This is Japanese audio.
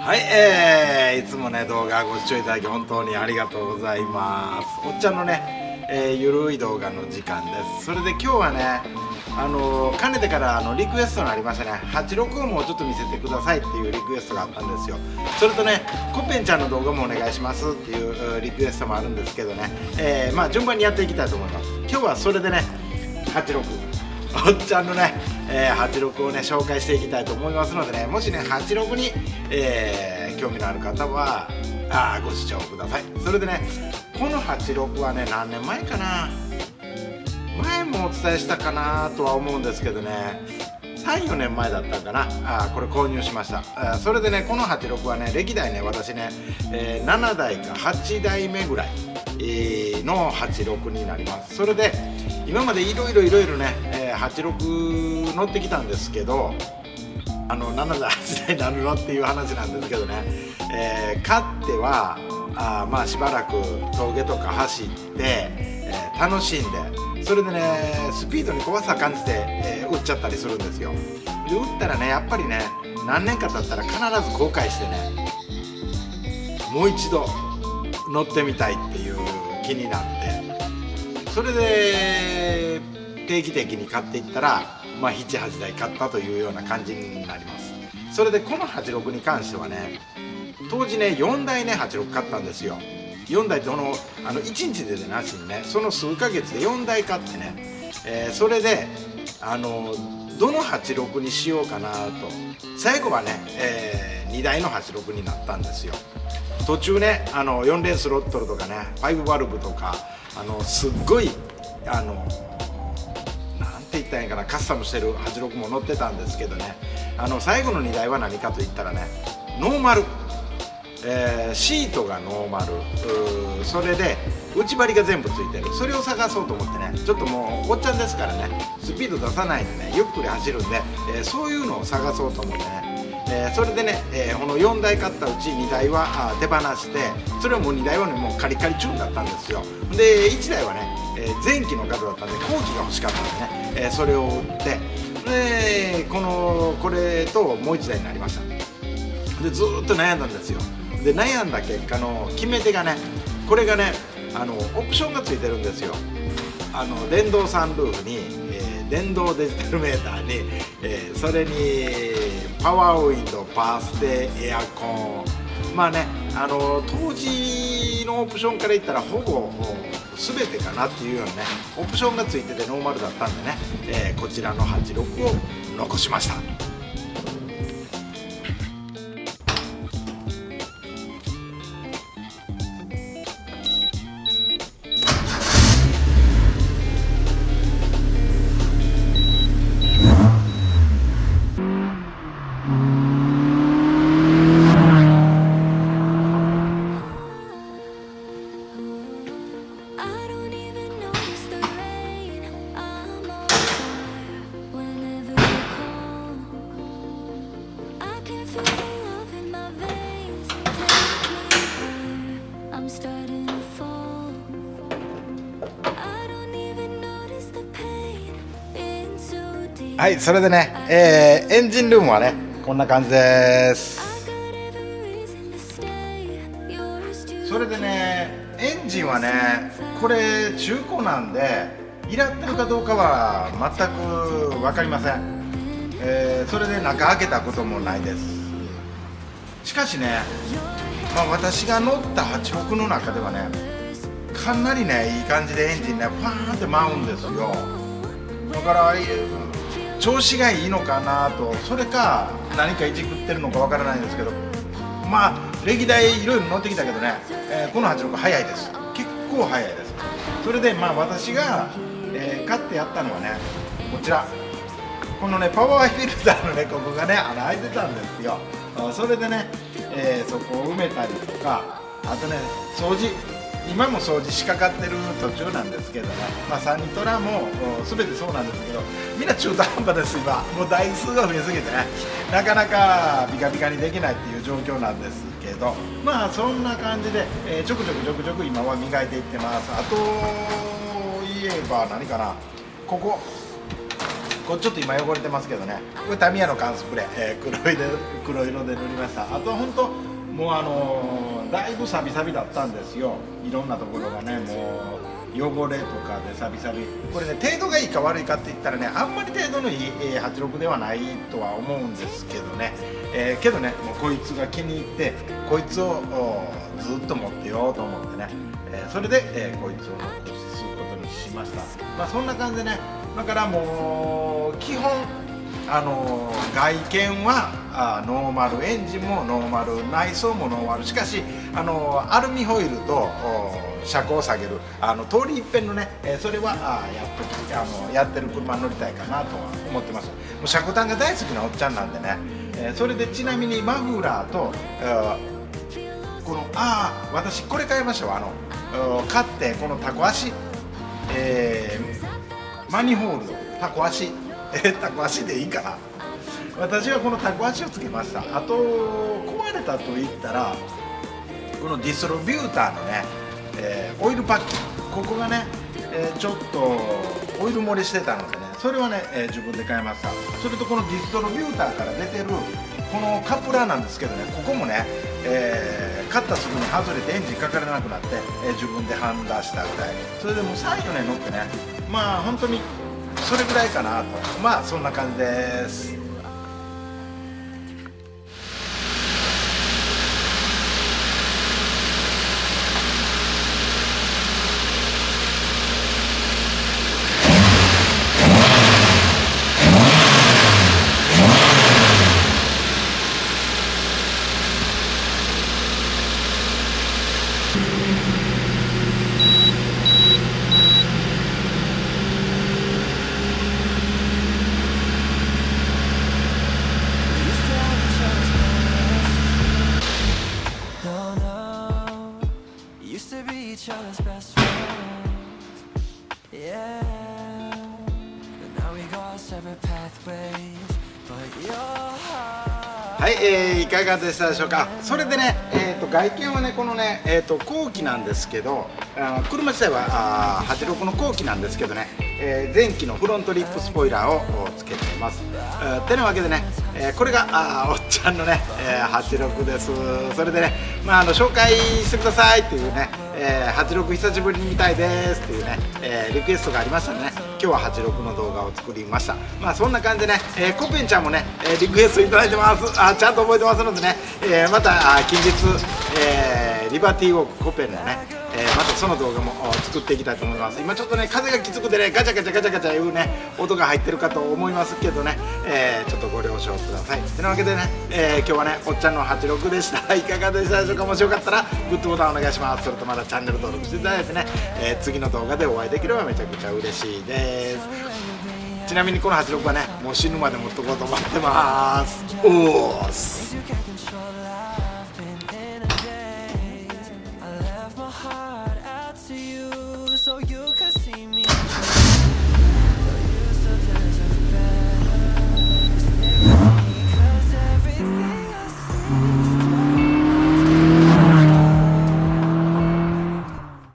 はい、えー、いつもね動画ご視聴いただき本当にありがとうございます。おっちゃんのね、えー、ゆるい動画の時間です。それで今日はねあのかねてからあのリクエストがありましたね。86もちょっと見せてくださいっていうリクエストがあったんですよ。それとねコッペンちゃんの動画もお願いしますっていうリクエストもあるんですけどね、えー、まあ順番にやっていきたいと思います。今日はそれでね86おっちゃんのね、えー、86をね紹介していきたいと思いますのでねもしね86に、えー、興味のある方はあご視聴ください。それでねこの86はね何年前かな？前もお伝えしたかなとは思うんですけどね34年前だったかな？あこれ購入しました。あそれでねこの86はね歴代ね私ね、えー、7代か8代目ぐらい、の86になります。それで今までいろいろいろいろね、86乗ってきたんですけどあの7代8代になるのっていう話なんですけどね、えー、勝ってはあまあしばらく峠とか走って、えー、楽しんでそれでねスピードに怖さ感じて、えー、打っちゃったりするんですよ。で打ったらねやっぱりね何年か経ったら必ず後悔してねもう一度乗ってみたいっていう気になって。それで定期的に買っていったら、まあ、78台買ったというような感じになります。それでこの86に関してはね当時ね4台ね86買ったんですよ。4台ってこのあの1日でなしにねその数ヶ月で4台買ってね、えー、それであのどの86にしようかなと。最後はね、えー、2台の86になったんですよ。途中ねあの4レースロットルとかね5バルブとかあのすっごいあのなんて言ったらいいかなカスタムしてる86も乗ってたんですけどね。あの最後の2台は何かと言ったらねノーマル。えー、シートがノーマル。それで内張りが全部ついてる。それを探そうと思ってねちょっともうおっちゃんですからねスピード出さないでねゆっくり走るんで、えー、そういうのを探そうと思ってね、えー、それでね、えこの4台買ったうち2台は手放してそれをもう2台はねもうカリカリチューンだったんですよ。で1台はね、え前期の数だったんで後期が欲しかったんでね、えそれを売ってでこのこれともう1台になりました。でずっと悩んだんですよ。で悩んだ結果の決め手がねこれがねあのオプションがついてるんですよ。あの電動サンルーフに、えー、電動デジタルメーターに、えー、それにパワーウィンドウパーステエアコン。まあねあの当時のオプションから言ったらほぼ全てかなっていうようなねオプションがついててノーマルだったんでね、えー、こちらの86を残しました。はいそれでね、えー、エンジンルームはねこんな感じです。それでねエンジンはねこれ中古なんでいらってるかどうかは全く分かりません、えー、それで中開けたこともないです。しかしね、まあ、私が乗った86の中ではねかなりねいい感じでエンジンねパーンって舞うんですよ。だから調子がいいのかなとそれか何かいじくってるのかわからないんですけどまあ歴代いろいろ乗ってきたけどね、えー、この86速いです。結構速いです。それでまあ私が、えー、買ってやったのはねこちら。このねパワーフィルターのねここがね穴開いてたんですよ。それでね、えー、そこを埋めたりとかあとね掃除。今も掃除しかかってる途中なんですけどね、まあ、サニトラも全てそうなんですけどみんな中途半端です今。もう台数が増えすぎてね。なかなかビカビカにできないっていう状況なんですけどまあそんな感じで、えー、ちょくちょくちょくちょく今は磨いていってます。あと言えば何かな。ここ。これちょっと今汚れてますけどね。これタミヤの缶スプレー、えー、黒いで黒色で塗りました。あとは本当もうあのー、だいぶサビサビだったんですよ。いろんなところがねもう汚れとかでサビサビ。これね程度がいいか悪いかって言ったらねあんまり程度のいい、え8。6ではないとは思うんですけどね、えー、けどねもうこいつが気に入ってこいつをずっと持ってようと思ってね、えー、それで、えこいつを残すことにしました。まあそんな感じでねだからもう基本あの外見はあノーマル。エンジンもノーマル。内装もノーマル。しかしあのアルミホイルと車高を下げるあの通り一遍のね、えそれはあやっあのやってる車乗りたいかなとは思ってます。もう車高端が大好きなおっちゃんなんでね、えそれでちなみにマフラーとこのああ私これ買いましたわ。あの買ってこのタコ足、えー、マニホールタコ足。タコ足でいいかな。私はこのタコ足をつけました。あと壊れたと言ったらこのディストロビューターのね、えー、オイルパッキンここがね、えー、ちょっとオイル漏れしてたのでねそれはね、えー、自分で買いました。それとこのディストロビューターから出てるこのカプラーなんですけどねここもね、えー、買ったすぐに外れてエンジンかからなくなって、えー、自分でハンダしたぐらい。それでもう最後ね乗ってねまあ本当にそれぐらいかなと。まあそんな感じです。はい、えー、いかがでしたでしょうか？それでね、えーと、外見はねこのね、えーと、後期なんですけどあ車自体はあ86の後期なんですけどね、えー、前期のフロントリップスポイラーをつけています。てなわけでね、えー、これがあおっちゃんのね、えー、86です。それでね、まあ、あの紹介してくださいっていうね、えー、86久しぶりに見たいですっていうね、えー、リクエストがありましたね。今日は86の動画を作りました。まあそんな感じでね、えー、コペンちゃんもね、え、リクエストいただいてます。あちゃんと覚えてますのでね、え、また近日、え、リバティーウォークコペンのねえー、またその動画も作っていきたいと思います。今ちょっとね風がきつくてねガチャガチャガチャガチャいうね音が入ってるかと思いますけどね、えー、ちょっとご了承ください。てなわけでね、えー、今日はねおっちゃんの86でした。いかがでしたでしょうか？もしよかったらグッドボタンお願いします。それとまたチャンネル登録していただいてね、え次の動画でお会いできればめちゃくちゃ嬉しいです。ちなみにこの86はねもう死ぬまで持っとこうと思ってます。おーす。